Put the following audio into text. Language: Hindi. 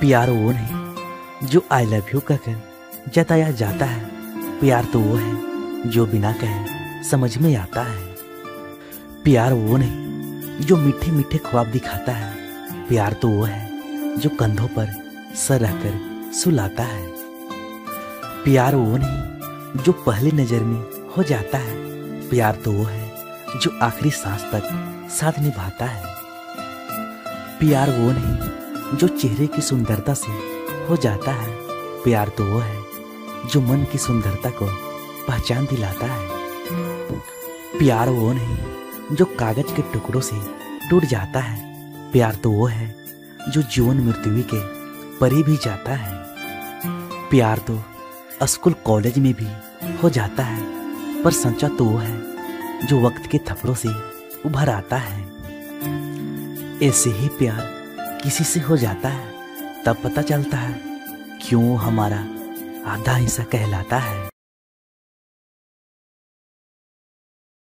प्यार वो नहीं, जो आई लव यू कहकर जताया जाता है। प्यार तो वो है, जो बिना कहे समझ में आता है। प्यार वो नहीं, जो मीठे मीठे ख्वाब दिखाता है। प्यार तो वो है, जो कंधों पर सर रखकर सुलाता है। प्यार वो नहीं, जो पहली नज़र में हो जाता है। प्यार तो वो है, जो आखिरी सांस तक साथ निभाता है। प्यार वो नहीं जो चेहरे की सुंदरता से हो जाता है, प्यार तो वो है जो मन की सुंदरता को पहचान दिलाता है। प्यार वो नहीं जो कागज़ के टुकड़ों से टूट जाता है, प्यार तो वो है जो जीवन मृत्यु के परे भी जाता है। प्यार तो स्कूल कॉलेज में भी हो जाता है, पर संचा तो वो है जो वक्त के थपड़ों से उभर आता है। ऐसे ही प्यार किसी से हो जाता है, तब पता चलता है क्यों हमारा आधा हिस्सा कहलाता है।